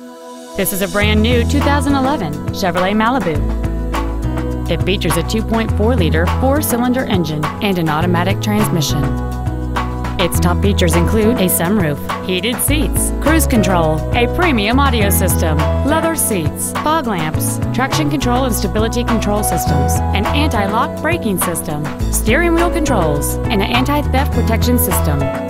This is a brand new 2011 Chevrolet Malibu. It features a 2.4 liter four cylinder engine and an automatic transmission. Its top features include a sunroof, heated seats, cruise control, a premium audio system, leather seats, fog lamps, traction control and stability control systems, an anti-lock braking system, steering wheel controls, and an anti-theft protection system.